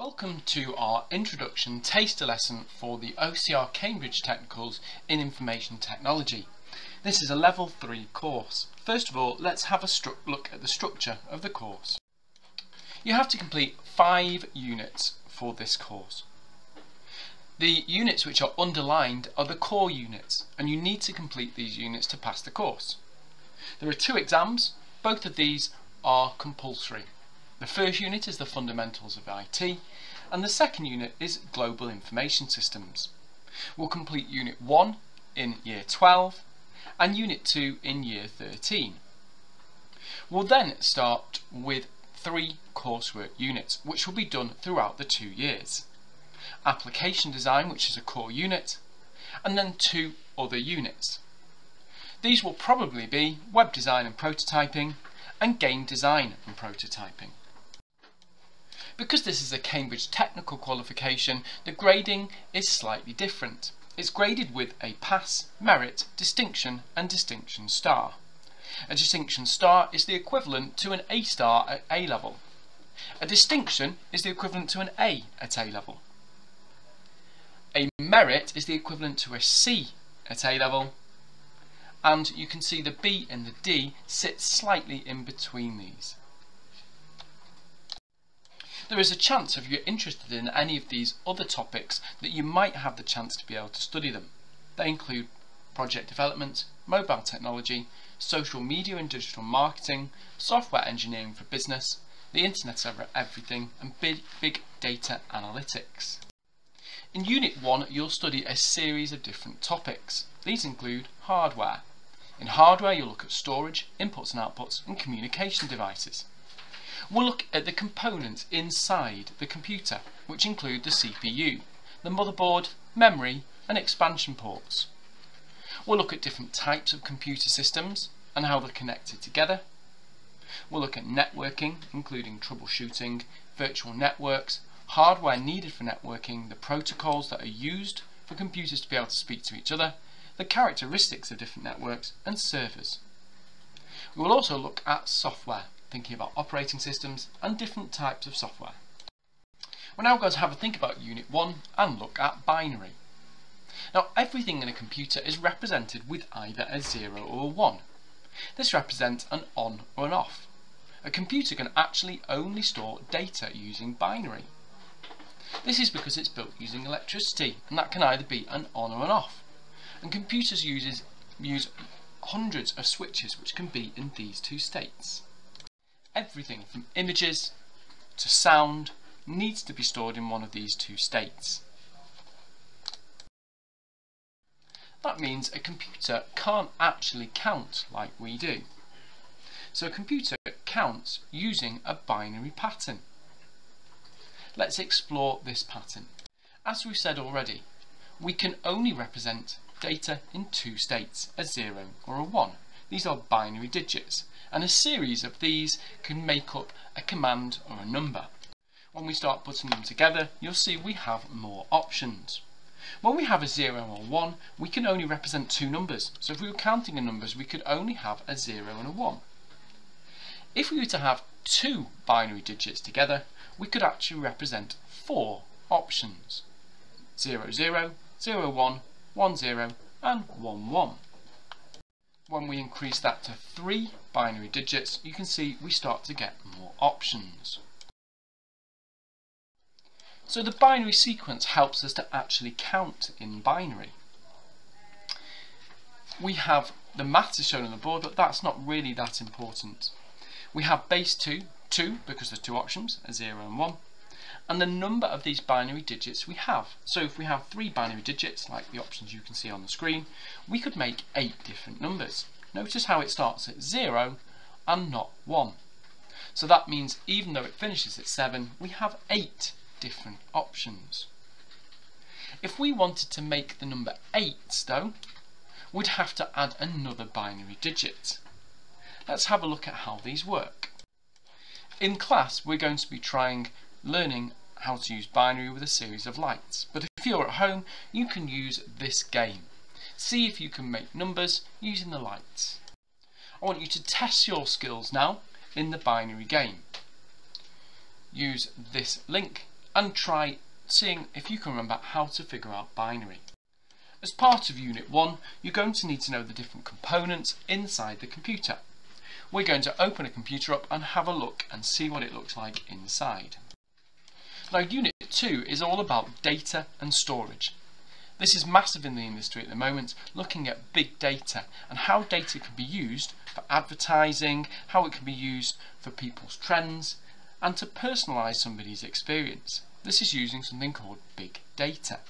Welcome to our introduction taster lesson for the OCR Cambridge Technicals in Information Technology. This is a level 3 course. First of all, let's have a look at the structure of the course. You have to complete 5 units for this course. The units which are underlined are the core units and you need to complete these units to pass the course. There are two exams, both of these are compulsory. The first unit is the fundamentals of IT and the second unit is global information systems. We'll complete unit 1 in year 12 and unit 2 in year 13. We'll then start with three coursework units which will be done throughout the two years. Application design which is a core unit and then two other units. These will probably be web design and prototyping and game design and prototyping. Because this is a Cambridge technical qualification, the grading is slightly different. It's graded with a pass, merit, distinction and distinction star. A distinction star is the equivalent to an A star at A level. A distinction is the equivalent to an A at A level. A merit is the equivalent to a C at A level and you can see the B and the D sit slightly in between these. There is a chance if you're interested in any of these other topics that you might have the chance to be able to study them. They include project development, mobile technology, social media and digital marketing, software engineering for business, the internet of everything and big, big data analytics. In Unit 1 you'll study a series of different topics. These include hardware. In hardware you'll look at storage, inputs and outputs and communication devices. We'll look at the components inside the computer, which include the CPU, the motherboard, memory and expansion ports. We'll look at different types of computer systems and how they're connected together. We'll look at networking, including troubleshooting, virtual networks, hardware needed for networking, the protocols that are used for computers to be able to speak to each other, the characteristics of different networks, and servers. We will also look at software, thinking about operating systems and different types of software. We're now going to have a think about Unit 1 and look at binary. Now everything in a computer is represented with either a 0 or a 1. This represents an on or an off. A computer can actually only store data using binary. This is because it's built using electricity and that can either be an on or an off. And computers uses, use hundreds of switches which can be in these two states. Everything from images to sound needs to be stored in one of these two states. That means a computer can't actually count like we do. So a computer counts using a binary pattern. Let's explore this pattern. As we've said already, we can only represent data in two states, a 0 or a 1. These are binary digits and a series of these can make up a command or a number. When we start putting them together, you'll see we have more options. When we have a 0 or 1, we can only represent two numbers. So if we were counting in numbers, we could only have a 0 and a 1. If we were to have two binary digits together, we could actually represent four options. 0, 0, 0, 1, 1, 0, and 1, 1 when we increase that to three binary digits, you can see we start to get more options. So the binary sequence helps us to actually count in binary. We have the maths is shown on the board, but that's not really that important. We have base 2, 2 because there's two options, a 0 and 1, and the number of these binary digits we have. So if we have three binary digits, like the options you can see on the screen, we could make eight different numbers. Notice how it starts at 0 and not 1. So that means even though it finishes at 7, we have eight different options. If we wanted to make the number 8 though, we'd have to add another binary digit. Let's have a look at how these work. In class, we're going to be trying learning how to use binary with a series of lights. But if you're at home, you can use this game. See if you can make numbers using the lights. I want you to test your skills now in the binary game. Use this link and try seeing if you can remember how to figure out binary. As part of Unit 1, you're going to need to know the different components inside the computer. We're going to open a computer up and have a look and see what it looks like inside. Now Unit 2 is all about data and storage. This is massive in the industry at the moment, looking at big data and how data can be used for advertising, how it can be used for people's trends, and to personalise somebody's experience. This is using something called big data.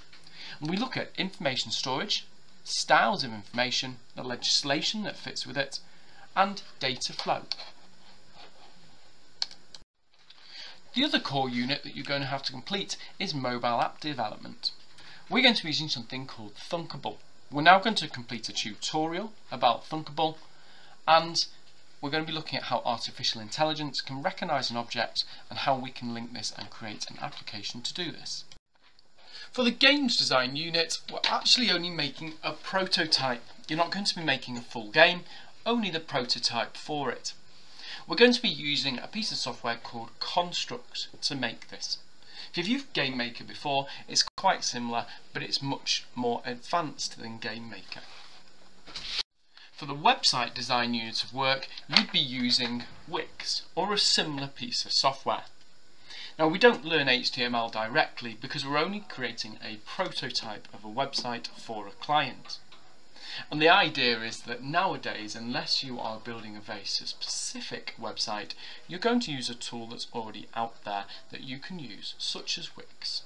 And we look at information storage, styles of information, the legislation that fits with it, and data flow. The other core unit that you're going to have to complete is mobile app development we're going to be using something called Thunkable. We're now going to complete a tutorial about Thunkable and we're going to be looking at how artificial intelligence can recognise an object and how we can link this and create an application to do this. For the games design unit, we're actually only making a prototype. You're not going to be making a full game, only the prototype for it. We're going to be using a piece of software called Construct to make this. If you've used Game Maker before, it's quite similar, but it's much more advanced than Game Maker. For the website design unit of work, you'd be using Wix or a similar piece of software. Now we don't learn HTML directly because we're only creating a prototype of a website for a client. And the idea is that nowadays, unless you are building a very specific website, you're going to use a tool that's already out there that you can use, such as Wix.